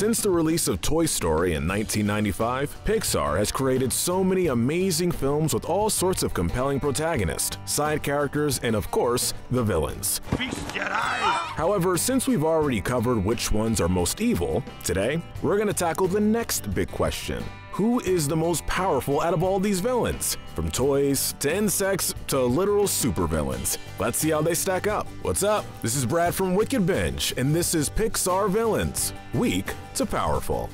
Since the release of Toy Story in 1995, Pixar has created so many amazing films with all sorts of compelling protagonists, side characters, and of course, the villains. However, since we've already covered which ones are most evil, today we're going to tackle the next big question. Who is the most powerful out of all these villains? From toys to insects to literal supervillains. Let's see how they stack up. What's up? This is Brad from Wicked Binge, and this is Pixar Villains Weak to Powerful.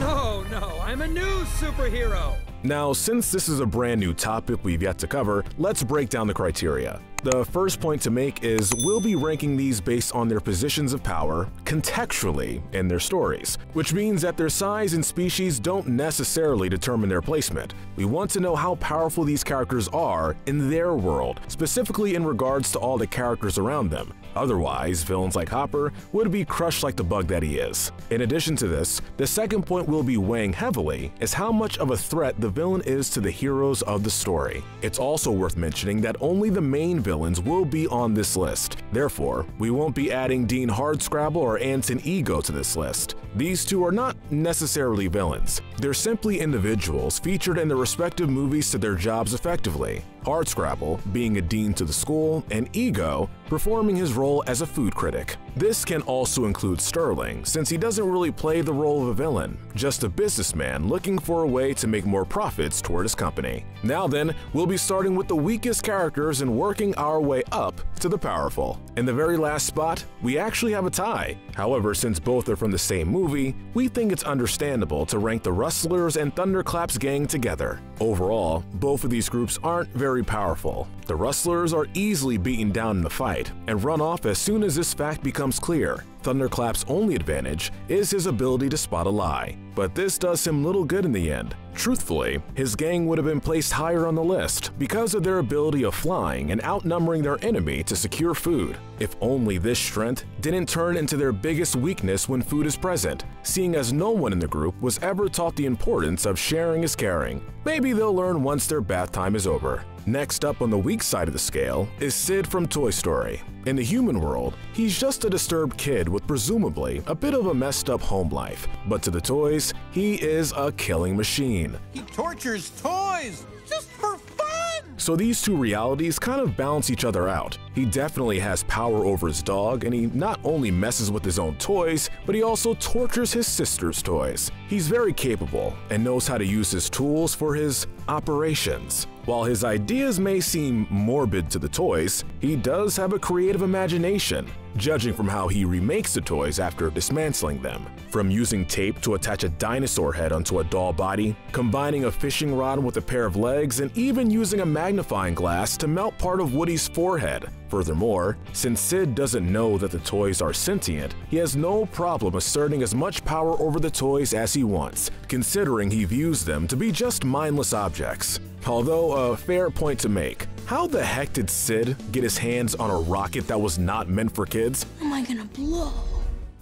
No, no, I'm a new superhero! Now, since this is a brand new topic we've yet to cover, let's break down the criteria. The first point to make is we'll be ranking these based on their positions of power contextually in their stories, which means that their size and species don't necessarily determine their placement. We want to know how powerful these characters are in their world, specifically in regards to all the characters around them. Otherwise, villains like Hopper would be crushed like the bug that he is. In addition to this, the second point we'll be weighing heavily is how much of a threat the villain is to the heroes of the story. It's also worth mentioning that only the main villains will be on this list. Therefore, we won't be adding Dean Hardscrabble or Anton Ego to this list. These two are not necessarily villains. They're simply individuals featured in their respective movies to their jobs effectively. Hardscrabble being a dean to the school, and Ego performing his role as a food critic. This can also include Sterling, since he doesn't really play the role of a villain, just a businessman looking for a way to make more profits toward his company. Now then, we'll be starting with the weakest characters and working our way up to the powerful. In the very last spot, we actually have a tie. However, since both are from the same movie, we think it's understandable to rank the Rustlers and Thunderclaps gang together. Overall, both of these groups aren't very powerful. The Rustlers are easily beaten down in the fight and run off as soon as this fact becomes clear. Thunderclap's only advantage is his ability to spot a lie, but this does him little good in the end. Truthfully, his gang would have been placed higher on the list because of their ability of flying and outnumbering their enemy to secure food. If only this strength didn't turn into their biggest weakness when food is present, seeing as no one in the group was ever taught the importance of sharing is caring. Maybe they'll learn once their bath time is over. Next up on the weak side of the scale is Sid from Toy Story. In the human world, he's just a disturbed kid with presumably a bit of a messed up home life, but to the toys, he is a killing machine. He tortures toys just for fun! So these two realities kind of balance each other out. He definitely has power over his dog, and he not only messes with his own toys, but he also tortures his sister's toys. He's very capable and knows how to use his tools for his operations. While his ideas may seem morbid to the toys, he does have a creative imagination, judging from how he remakes the toys after dismantling them. From using tape to attach a dinosaur head onto a doll body, combining a fishing rod with a pair of legs, and even using a magnifying glass to melt part of Woody's forehead. Furthermore, since Sid doesn't know that the toys are sentient, he has no problem asserting as much power over the toys as he wants, considering he views them to be just mindless objects. Although a fair point to make, how the heck did Sid get his hands on a rocket that was not meant for kids? Am I gonna blow?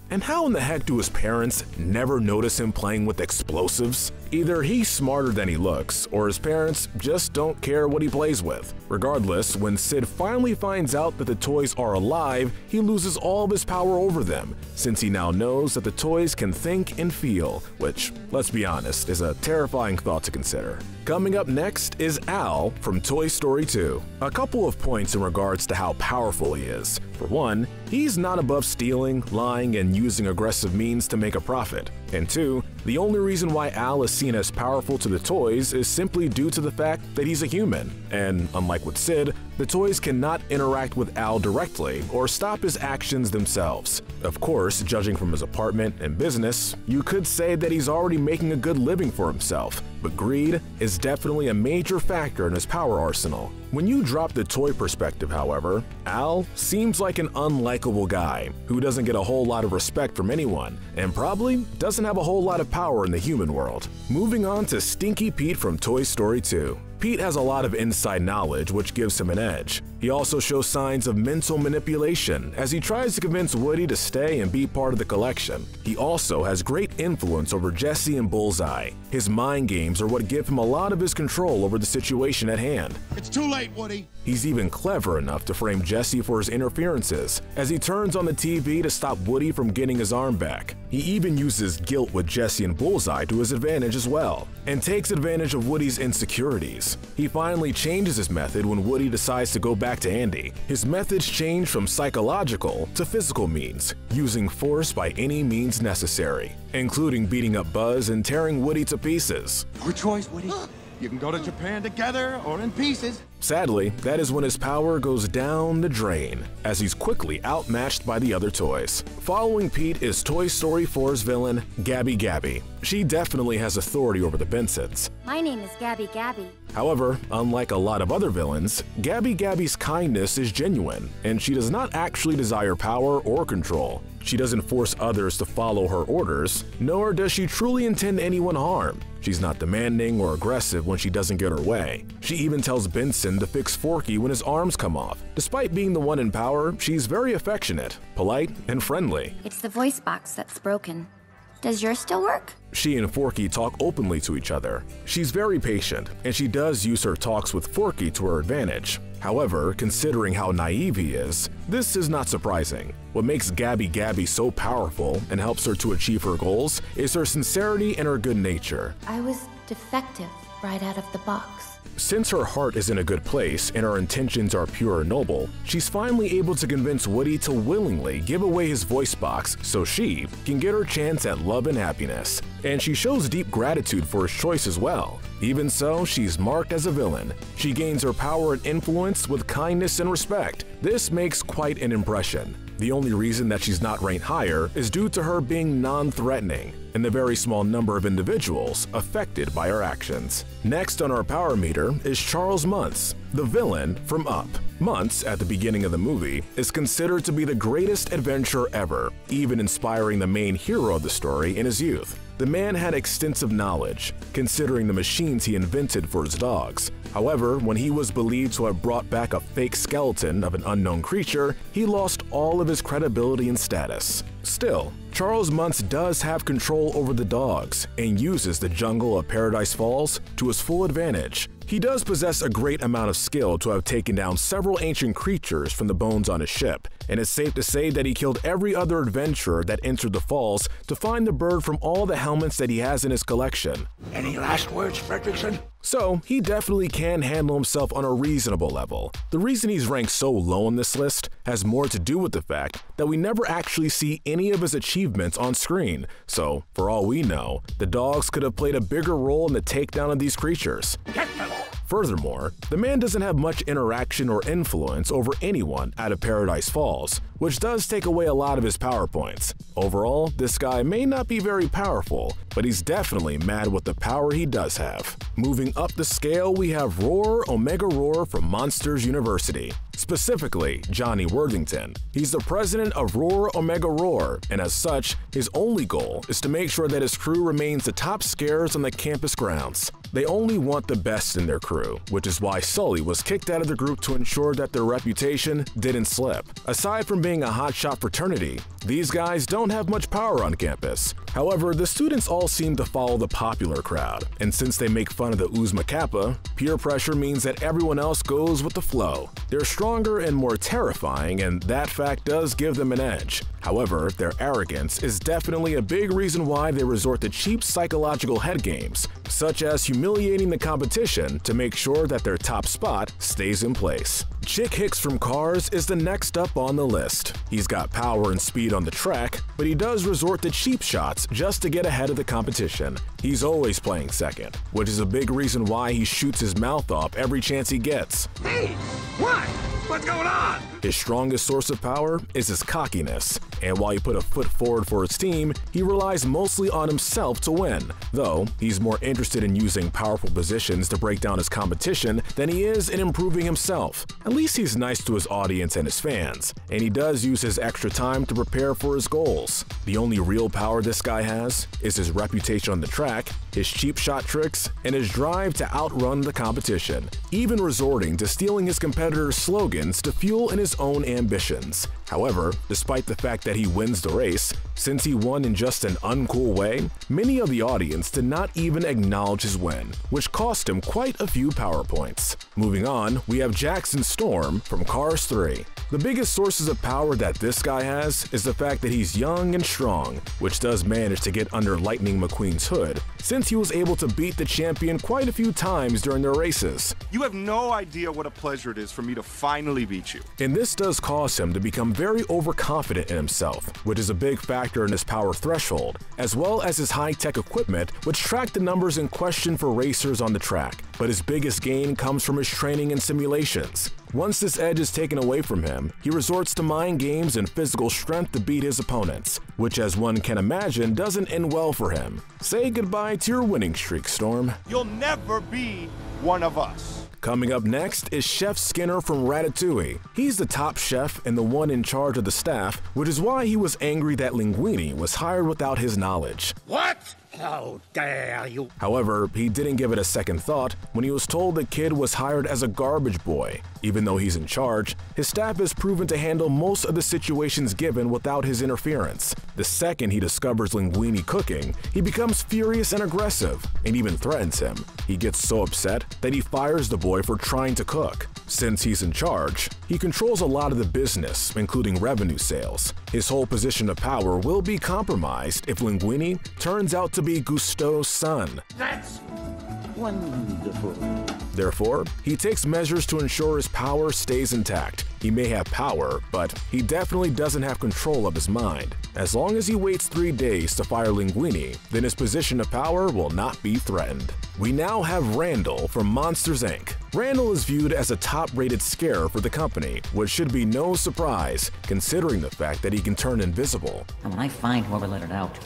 And how in the heck do his parents never notice him playing with explosives? Either he's smarter than he looks, or his parents just don't care what he plays with. Regardless, when Sid finally finds out that the toys are alive, he loses all of his power over them, since he now knows that the toys can think and feel, which, let's be honest, is a terrifying thought to consider. Coming up next is Al from Toy Story 2. A couple of points in regards to how powerful he is. For one, he's not above stealing, lying, and using aggressive means to make a profit. And two, the only reason why Al is seen as powerful to the toys is simply due to the fact that he's a human. And unlike with Sid, the toys cannot interact with Al directly or stop his actions themselves. Of course, judging from his apartment and business, you could say that he's already making a good living for himself, but greed is definitely a major factor in his power arsenal. When you drop the toy perspective, however, Al seems like an unlikable guy who doesn't get a whole lot of respect from anyone and probably doesn't have a whole lot of power in the human world. Moving on to Stinky Pete from Toy Story 2. Pete has a lot of inside knowledge which gives him an edge. He also shows signs of mental manipulation as he tries to convince Woody to stay and be part of the collection. He also has great influence over Jesse and Bullseye. His mind games are what give him a lot of his control over the situation at hand. It's too late, Woody. He's even clever enough to frame Jesse for his interferences as he turns on the TV to stop Woody from getting his arm back. He even uses guilt with Jesse and Bullseye to his advantage as well, and takes advantage of Woody's insecurities. He finally changes his method when Woody decides to go back to Andy. His methods change from psychological to physical means, using force by any means necessary, including beating up Buzz and tearing Woody to pieces. Your choice, Woody. You can go to Japan together or in pieces. Sadly, that is when his power goes down the drain, as he's quickly outmatched by the other toys. Following Pete is Toy Story 4's villain, Gabby Gabby. She definitely has authority over the Bensons. My name is Gabby Gabby. However, unlike a lot of other villains, Gabby Gabby's kindness is genuine, and she does not actually desire power or control. She doesn't force others to follow her orders, nor does she truly intend anyone harm. She's not demanding or aggressive when she doesn't get her way. She even tells Benson to fix Forky when his arms come off. Despite being the one in power, she's very affectionate, polite, and friendly. It's the voice box that's broken. Does yours still work? She and Forky talk openly to each other. She's very patient, and she does use her talks with Forky to her advantage. However, considering how naive he is, this is not surprising. What makes Gabby Gabby so powerful and helps her to achieve her goals is her sincerity and her good nature. I was defective right out of the box. Since her heart is in a good place and her intentions are pure and noble, she's finally able to convince Woody to willingly give away his voice box so she can get her chance at love and happiness. And she shows deep gratitude for his choice as well. Even so, she's marked as a villain. She gains her power and influence with kindness and respect. This makes quite an impression. The only reason that she's not ranked higher is due to her being non-threatening and the very small number of individuals affected by her actions. Next on our power meter is Charles Muntz, the villain from Up. Muntz, at the beginning of the movie, is considered to be the greatest adventurer ever, even inspiring the main hero of the story in his youth. The man had extensive knowledge, considering the machines he invented for his dogs. However, when he was believed to have brought back a fake skeleton of an unknown creature, he lost all of his credibility and status. Still, Charles Muntz does have control over the dogs and uses the jungle of Paradise Falls to his full advantage. He does possess a great amount of skill to have taken down several ancient creatures from the bones on his ship, and it's safe to say that he killed every other adventurer that entered the falls to find the bird from all the helmets that he has in his collection. Any last words, Fredricksen? So, he definitely can handle himself on a reasonable level. The reason he's ranked so low on this list has more to do with the fact that we never actually see any of his achievements on screen, so for all we know, the dogs could have played a bigger role in the takedown of these creatures. Furthermore, the man doesn't have much interaction or influence over anyone out of Paradise Falls, which does take away a lot of his power points. Overall, this guy may not be very powerful, but he's definitely mad with the power he does have. Moving up the scale, we have Roar Omega Roar from Monsters University. Specifically, Johnny Worthington. He's the president of Roar Omega Roar, and as such, his only goal is to make sure that his crew remains the top scares on the campus grounds. They only want the best in their crew, which is why Sully was kicked out of the group to ensure that their reputation didn't slip. Aside from being a hotshot fraternity, these guys don't have much power on campus. However, the students all seem to follow the popular crowd, and since they make fun of the Oozma Kappa, peer pressure means that everyone else goes with the flow. They're stronger and more terrifying, and that fact does give them an edge. However, their arrogance is definitely a big reason why they resort to cheap psychological head games, such as humiliating the competition to make sure that their top spot stays in place. Chick Hicks from Cars is the next up on the list. He's got power and speed on the track, but he does resort to cheap shots just to get ahead of the competition. He's always playing second, which is a big reason why he shoots his mouth off every chance he gets. Hey, what? What's going on? His strongest source of power is his cockiness, and while he put a foot forward for his team, he relies mostly on himself to win, though he's more interested in using powerful positions to break down his competition than he is in improving himself. At least he's nice to his audience and his fans, and he does use his extra time to prepare for his goals. The only real power this guy has is his reputation on the track, his cheap shot tricks, and his drive to outrun the competition, even resorting to stealing his competitor's slogans to fuel in his own ambitions. However, despite the fact that he wins the race, since he won in just an uncool way, many of the audience did not even acknowledge his win, which cost him quite a few power points. Moving on, we have Jackson Storm from Cars 3. The biggest sources of power that this guy has is the fact that he's young and strong, which does manage to get under Lightning McQueen's hood, since he was able to beat the champion quite a few times during their races. You have no idea what a pleasure it is for me to finally beat you. And this does cause him to become very overconfident in himself, which is a big factor in his power threshold, as well as his high-tech equipment, which track the numbers in question for racers on the track. But his biggest gain comes from his training and simulations. Once this edge is taken away from him, he resorts to mind games and physical strength to beat his opponents, which as one can imagine doesn't end well for him. Say goodbye to your winning streak, Storm. You'll never be one of us. Coming up next is Chef Skinner from Ratatouille. He's the top chef and the one in charge of the staff, which is why he was angry that Linguini was hired without his knowledge. What? How dare you? However, he didn't give it a second thought when he was told the kid was hired as a garbage boy. Even though he's in charge, his staff has proven to handle most of the situations given without his interference. The second he discovers Linguini cooking, he becomes furious and aggressive, and even threatens him. He gets so upset that he fires the boy for trying to cook. Since he's in charge, he controls a lot of the business, including revenue sales. His whole position of power will be compromised if Linguini turns out to be Gusteau's son. That's wonderful. Therefore, he takes measures to ensure his power stays intact. He may have power, but he definitely doesn't have control of his mind. As long as he waits three days to fire Linguini, then his position of power will not be threatened. We now have Randall from Monsters Inc. Randall is viewed as a top-rated scare for the company, which should be no surprise considering the fact that he can turn invisible. And when I find whoever let it out,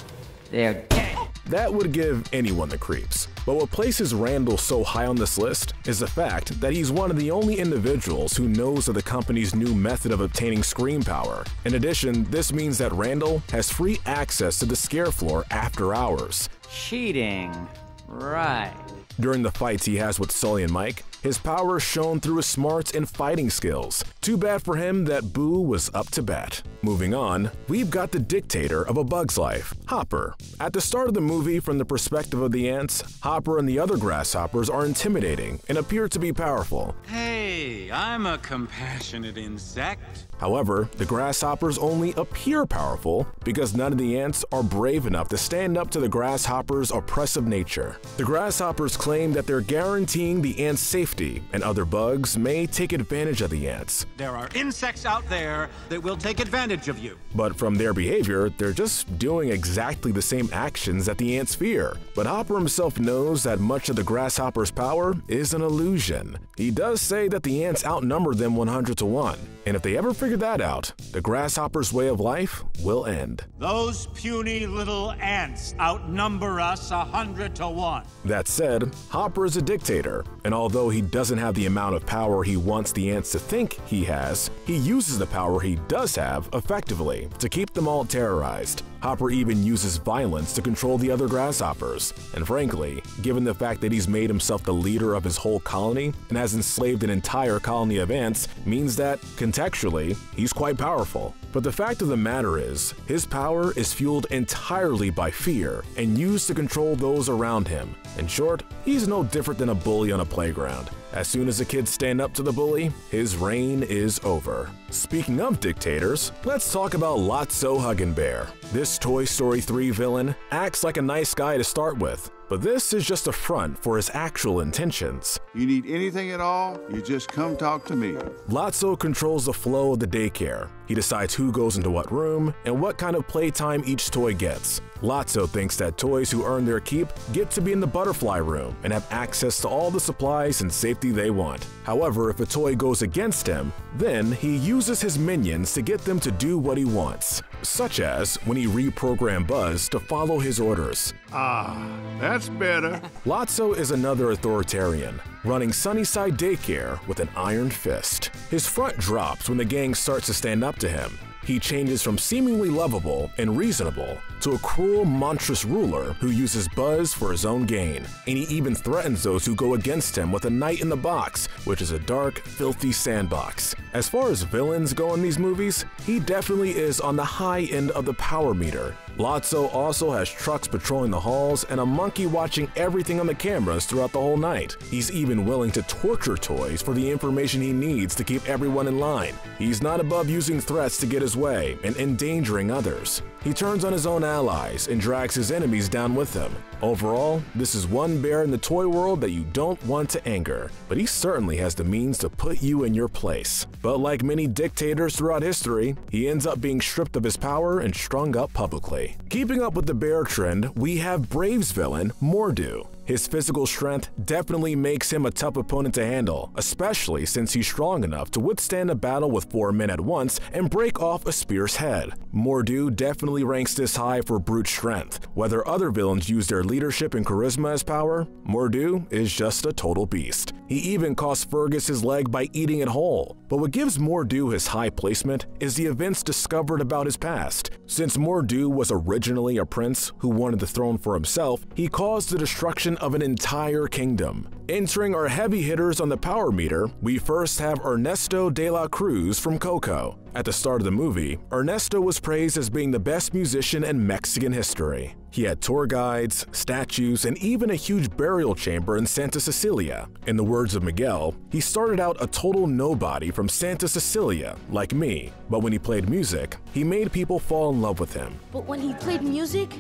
they're dead. That would give anyone the creeps. But what places Randall so high on this list is the fact that he's one of the only individuals who knows of the company's new method of obtaining scream power. In addition, this means that Randall has free access to the scare floor after hours. Cheating. Right. During the fights he has with Sully and Mike, his power is shown through his smarts and fighting skills. Too bad for him that Boo was up to bat. Moving on, we've got the dictator of A Bug's Life, Hopper. At the start of the movie, from the perspective of the ants, Hopper and the other grasshoppers are intimidating and appear to be powerful. Hey, I'm a compassionate insect. However, the grasshoppers only appear powerful because none of the ants are brave enough to stand up to the grasshopper's oppressive nature. The grasshoppers claim that they're guaranteeing the ants' safety, and other bugs may take advantage of the ants. There are insects out there that will take advantage of you. But from their behavior, they're just doing exactly the same actions that the ants fear. But Hopper himself knows that much of the grasshopper's power is an illusion. He does say that the ants outnumber them 100 to 1, and if they ever figure that out, the grasshopper's way of life will end. Those puny little ants outnumber us a hundred to one. That said, Hopper is a dictator, and although he doesn't have the amount of power he wants the ants to think he has, he uses the power he does have effectively to keep them all terrorized. Hopper even uses violence to control the other grasshoppers, and frankly, given the fact that he's made himself the leader of his whole colony and has enslaved an entire colony of ants, means that, contextually, he's quite powerful. But the fact of the matter is, his power is fueled entirely by fear and used to control those around him. In short, he's no different than a bully on a playground. As soon as the kids stand up to the bully, his reign is over. Speaking of dictators, let's talk about Lotso Huggin Bear. This Toy Story 3 villain acts like a nice guy to start with, but this is just a front for his actual intentions. You need anything at all, you just come talk to me. Lotso controls the flow of the daycare. He decides who goes into what room and what kind of playtime each toy gets. Lotso thinks that toys who earn their keep get to be in the butterfly room and have access to all the supplies and safety they want. However, if a toy goes against him, then he uses his minions to get them to do what he wants, such as when he reprogrammed Buzz to follow his orders. Ah, that's better. Lotso is another authoritarian, running Sunnyside Daycare with an iron fist. His front drops when the gang starts to stand up to him. he changes from seemingly lovable and reasonable to a cruel, monstrous ruler who uses buzz for his own gain, and he even threatens those who go against him with a night in the box, which is a dark, filthy sandbox. As far as villains go in these movies, he definitely is on the high end of the power meter. Lotso also has trucks patrolling the halls and a monkey watching everything on the cameras throughout the whole night. He's even willing to torture toys for the information he needs to keep everyone in line. He's not above using threats to get his way and endangering others. He turns on his own allies and drags his enemies down with him. Overall, this is one bear in the toy world that you don't want to anger, but he certainly has the means to put you in your place. But like many dictators throughout history, he ends up being stripped of his power and strung up publicly. Keeping up with the bear trend, we have Brave's villain, Mor'du. His physical strength definitely makes him a tough opponent to handle, especially since he's strong enough to withstand a battle with four men at once and break off a spear's head. Mor'du definitely ranks this high for brute strength. Whether other villains use their leadership and charisma as power, Mor'du is just a total beast. He even cost Fergus his leg by eating it whole. But what gives Mor'du his high placement is the events discovered about his past. Since Mor'du was originally a prince who wanted the throne for himself, he caused the destruction of an entire kingdom. Entering our heavy hitters on the power meter, we first have Ernesto de la Cruz from Coco. At the start of the movie, Ernesto was praised as being the best musician in Mexican history. He had tour guides, statues, and even a huge burial chamber in Santa Cecilia. In the words of Miguel, he started out a total nobody from Santa Cecilia, like me, but when he played music, he made people fall in love with him. But when he played music,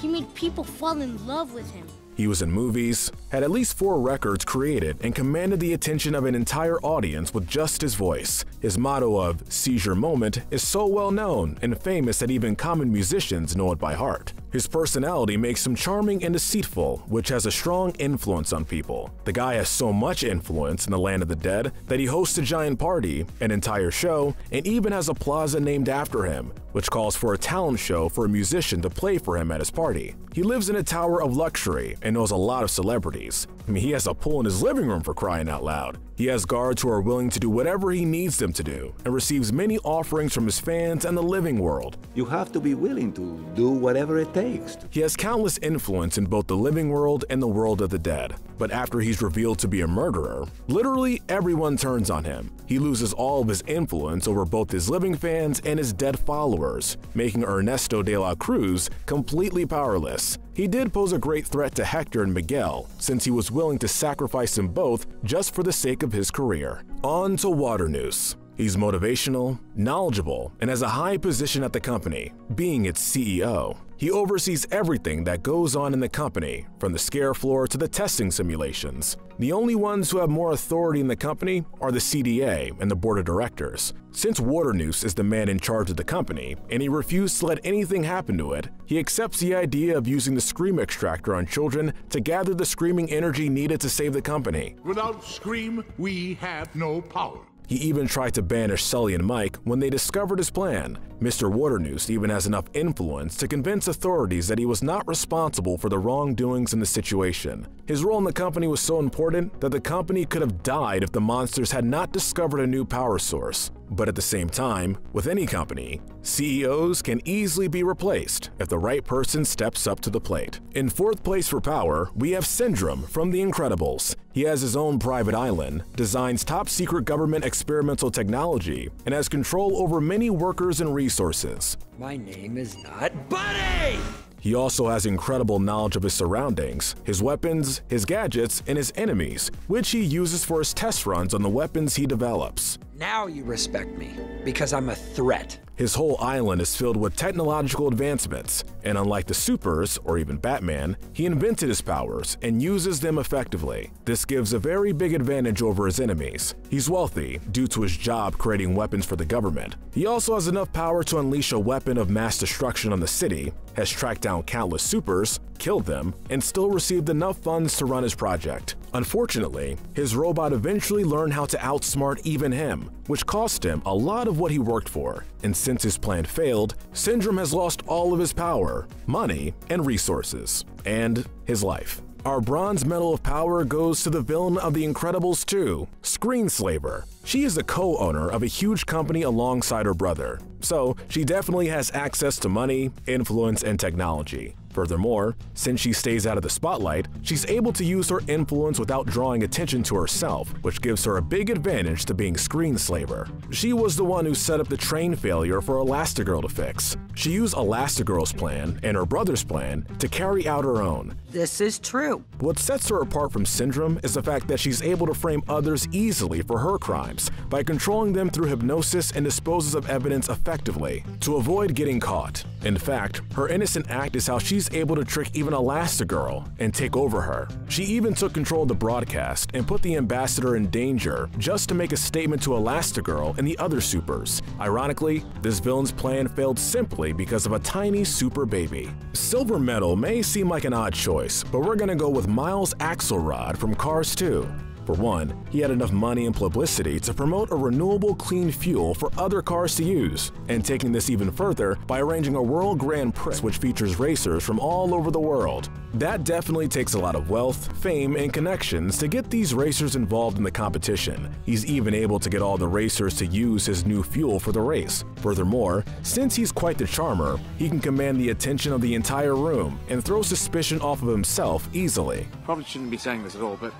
he made people fall in love with him. He was in movies, had at least four records created, and commanded the attention of an entire audience with just his voice. His motto of Seize Your Moment is so well known and famous that even common musicians know it by heart. His personality makes him charming and deceitful, which has a strong influence on people. The guy has so much influence in the land of the dead that he hosts a giant party, an entire show, and even has a plaza named after him, which calls for a talent show for a musician to play for him at his party. He lives in a tower of luxury and knows a lot of celebrities. I mean, he has a pool in his living room for crying out loud. He has guards who are willing to do whatever he needs them to do and receives many offerings from his fans and the living world. You have to be willing to do whatever it takes. He has countless influence in both the living world and the world of the dead. But after he's revealed to be a murderer, literally everyone turns on him. He loses all of his influence over both his living fans and his dead followers, making Ernesto de la Cruz completely powerless. He did pose a great threat to Hector and Miguel, since he was willing to sacrifice them both just for the sake of his career. On to Waternoose. He's motivational, knowledgeable, and has a high position at the company, being its CEO. He oversees everything that goes on in the company, from the scare floor to the testing simulations. The only ones who have more authority in the company are the CDA and the board of directors. Since Waternoose is the man in charge of the company, and he refused to let anything happen to it, he accepts the idea of using the Scream Extractor on children to gather the screaming energy needed to save the company. Without Scream, we have no power. He even tried to banish Sully and Mike when they discovered his plan. Mr. Waternoose even has enough influence to convince authorities that he was not responsible for the wrongdoings in the situation. His role in the company was so important that the company could have died if the monsters had not discovered a new power source. But at the same time, with any company, CEOs can easily be replaced if the right person steps up to the plate. In fourth place for power, we have Syndrome from The Incredibles. He has his own private island, designs top secret government experimental technology, and has control over many workers and resources. My name is not Buddy! He also has incredible knowledge of his surroundings, his weapons, his gadgets, and his enemies, which he uses for his test runs on the weapons he develops. Now you respect me, because I'm a threat. His whole island is filled with technological advancements, and unlike the Supers or even Batman, he invented his powers and uses them effectively. This gives a very big advantage over his enemies. He's wealthy due to his job creating weapons for the government. He also has enough power to unleash a weapon of mass destruction on the city, has tracked down countless Supers, killed them, and still received enough funds to run his project. Unfortunately, his robot eventually learned how to outsmart even him, which cost him a lot of what he worked for. And since his plan failed, Syndrome has lost all of his power, money, and resources, and his life. Our bronze medal of power goes to the villain of The Incredibles 2, Screenslaver. She is the co-owner of a huge company alongside her brother, so she definitely has access to money, influence, and technology. Furthermore, since she stays out of the spotlight, she's able to use her influence without drawing attention to herself, which gives her a big advantage to being screenslaver. She was the one who set up the train failure for Elastigirl to fix. She used Elastigirl's plan and her brother's plan to carry out her own. This is true. What sets her apart from Syndrome is the fact that she's able to frame others easily for her crimes by controlling them through hypnosis and disposes of evidence effectively to avoid getting caught. In fact, her innocent act is how she's able to trick even Elastigirl and take over her. She even took control of the broadcast and put the ambassador in danger just to make a statement to Elastigirl and the other supers. Ironically, this villain's plan failed simply because of a tiny super baby. Silver Metal may seem like an odd choice, but we're gonna go with Miles Axelrod from Cars 2. For one, he had enough money and publicity to promote a renewable clean fuel for other cars to use, and taking this even further by arranging a World Grand Prix which features racers from all over the world. That definitely takes a lot of wealth, fame, and connections to get these racers involved in the competition. He's even able to get all the racers to use his new fuel for the race. Furthermore, since he's quite the charmer, he can command the attention of the entire room and throw suspicion off of himself easily. Probably shouldn't be saying this at all, but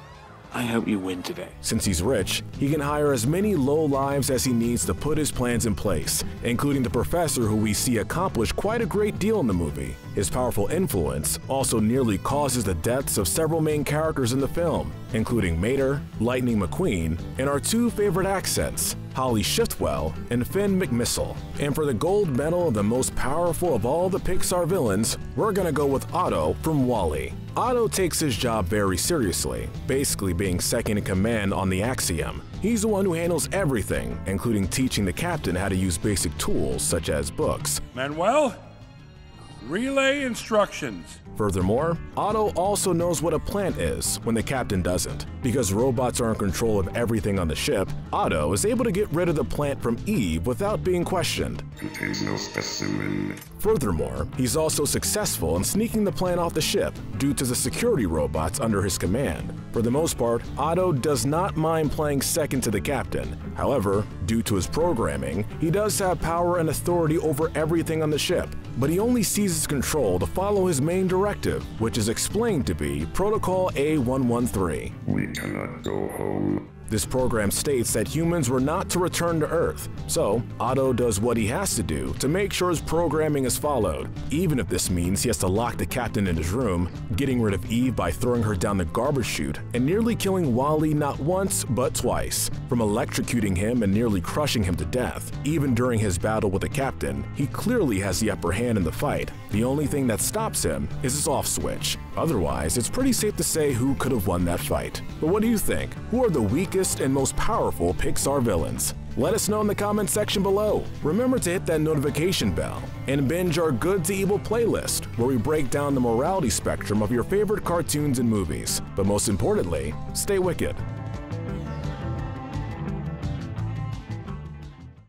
I hope you win today. Since he's rich, he can hire as many low lives as he needs to put his plans in place, including the professor who we see accomplish quite a great deal in the movie. His powerful influence also nearly causes the deaths of several main characters in the film, including Mater, Lightning McQueen, and our two favorite accents, Holly Shiftwell and Finn McMissile. And for the gold medal of the most powerful of all the Pixar villains, we're gonna go with Auto from WALL-E. Auto takes his job very seriously, basically being second in command on the Axiom. He's the one who handles everything, including teaching the captain how to use basic tools such as books. Manuel, relay instructions. Furthermore, Auto also knows what a plant is when the captain doesn't. Because robots are in control of everything on the ship, Auto is able to get rid of the plant from Eve without being questioned. Contains no specimen. Furthermore, he's also successful in sneaking the plant off the ship due to the security robots under his command. For the most part, Auto does not mind playing second to the captain. However, due to his programming, he does have power and authority over everything on the ship, but he only seizes control to follow his main directive, which is explained to be Protocol A113. We cannot go home. This program states that humans were not to return to Earth, so Auto does what he has to do to make sure his programming is followed, even if this means he has to lock the captain in his room, getting rid of Eve by throwing her down the garbage chute, and nearly killing WALL-E not once but twice, from electrocuting him and nearly crushing him to death. Even during his battle with the captain, he clearly has the upper hand in the fight. The only thing that stops him is his off switch. Otherwise, it's pretty safe to say who could have won that fight. But what do you think? Who are the weakest and most powerful Pixar villains? Let us know in the comments section below. Remember to hit that notification bell and binge our Good to Evil playlist, where we break down the morality spectrum of your favorite cartoons and movies. But most importantly, stay wicked.